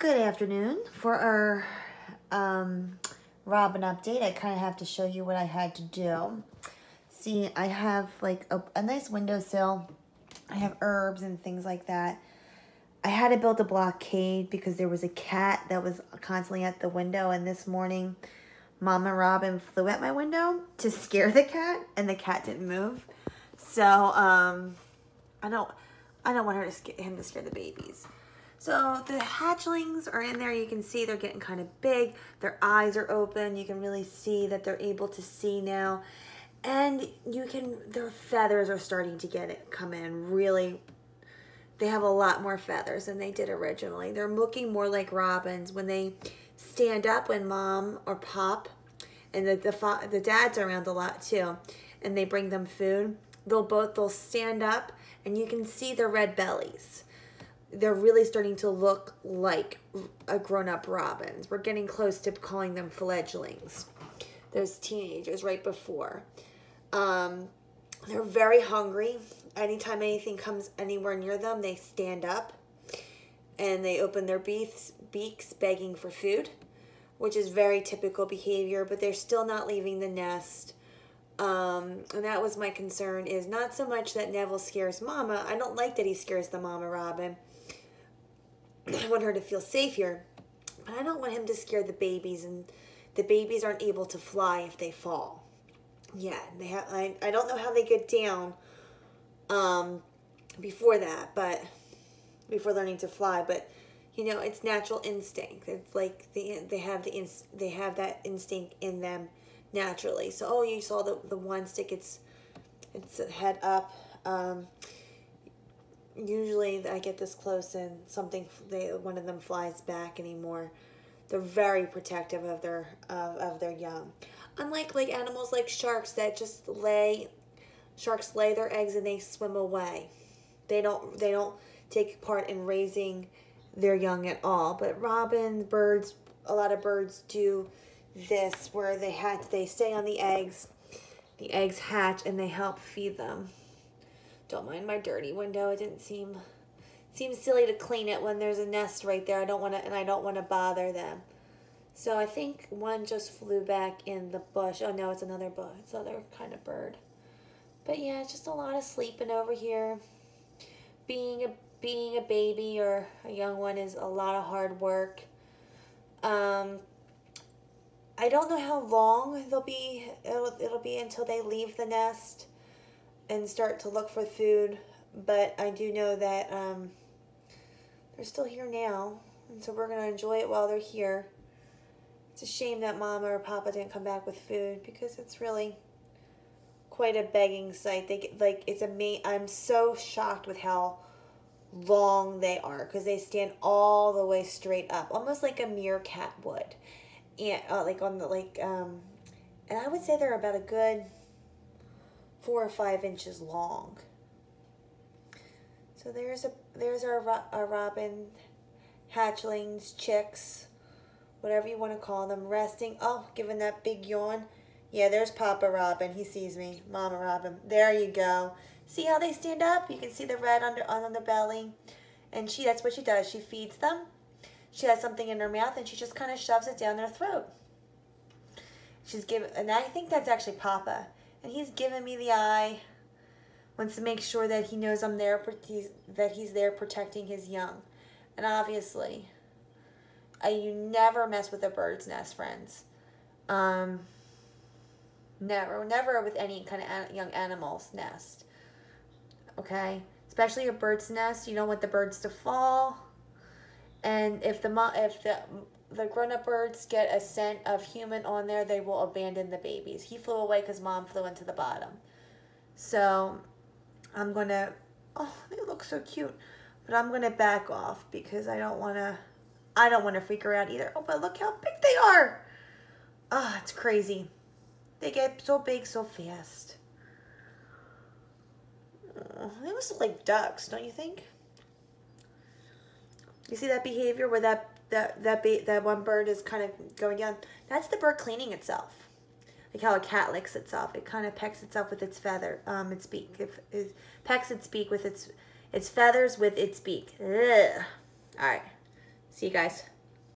Good afternoon. For our um, Robin update, I kind of have to show you what I had to do. See, I have like a, a nice windowsill. I have herbs and things like that. I had to build a blockade because there was a cat that was constantly at the window. And this morning, Mama Robin flew at my window to scare the cat, and the cat didn't move. So um, I don't, I don't want her to him to scare the babies. So the hatchlings are in there. You can see they're getting kind of big. Their eyes are open. You can really see that they're able to see now. And you can, their feathers are starting to get it, come in really, they have a lot more feathers than they did originally. They're looking more like robins when they stand up when mom or pop and the, the, the dad's around a lot too and they bring them food. They'll both, they'll stand up and you can see their red bellies they're really starting to look like a grown-up robins. We're getting close to calling them fledglings. Those teenagers right before. Um, they're very hungry. Anytime anything comes anywhere near them, they stand up and they open their beaks, beaks begging for food, which is very typical behavior, but they're still not leaving the nest. Um, and that was my concern is not so much that Neville scares mama. I don't like that he scares the mama robin I want her to feel safe here, but I don't want him to scare the babies and the babies aren't able to fly if they fall. Yeah, they have. I, I don't know how they get down um, before that, but before learning to fly, but you know, it's natural instinct. It's like they they have the ins, they have that instinct in them naturally. So, oh, you saw the the one stick its its head up. Um, usually I get this close and something they one of them flies back anymore. They're very protective of their of, of their young. Unlike like animals like sharks that just lay sharks lay their eggs and they swim away. They don't they don't take part in raising their young at all. But robins, birds, a lot of birds do this where they hatch they stay on the eggs. The eggs hatch and they help feed them. Don't mind my dirty window. It didn't seem seems silly to clean it when there's a nest right there. I don't want to and I don't want to bother them. So I think one just flew back in the bush. Oh no, it's another bush. It's another kind of bird. But yeah, it's just a lot of sleeping over here. Being a being a baby or a young one is a lot of hard work. Um, I don't know how long they'll be. It'll, it'll be until they leave the nest and start to look for food. But I do know that um, they're still here now. And so we're going to enjoy it while they're here. It's a shame that mama or papa didn't come back with food because it's really quite a begging sight. They get, like it's a me. I'm so shocked with how long they are because they stand all the way straight up, almost like a meerkat would, and uh, like on the like um, and I would say they're about a good four or five inches long. So there's a there's our, our robin hatchlings, chicks, whatever you want to call them, resting. Oh, giving that big yawn. Yeah, there's Papa Robin. He sees me. Mama Robin. There you go. See how they stand up? You can see the red under on the belly. And she that's what she does. She feeds them. She has something in her mouth and she just kind of shoves it down their throat. She's giving and I think that's actually Papa and he's giving me the eye. Wants to make sure that he knows I'm there, that he's there protecting his young. And obviously, uh, you never mess with a bird's nest, friends. Um, never, never with any kind of young animal's nest. Okay, especially a bird's nest. You don't want the birds to fall. And if the if the the grown-up birds get a scent of human on there, they will abandon the babies. He flew away because mom flew into the bottom. So I'm going to, oh, they look so cute. But I'm going to back off because I don't want to, I don't want to freak her out either. Oh, but look how big they are. Oh, it's crazy. They get so big so fast. Oh, they must look like ducks, don't you think? You see that behavior where that that that ba- that one bird is kind of going down. That's the bird cleaning itself, like how a cat licks itself. It kind of pecks itself with its feather, um, its beak. It, it pecks its beak with its its feathers with its beak. Ugh. All right, See you guys.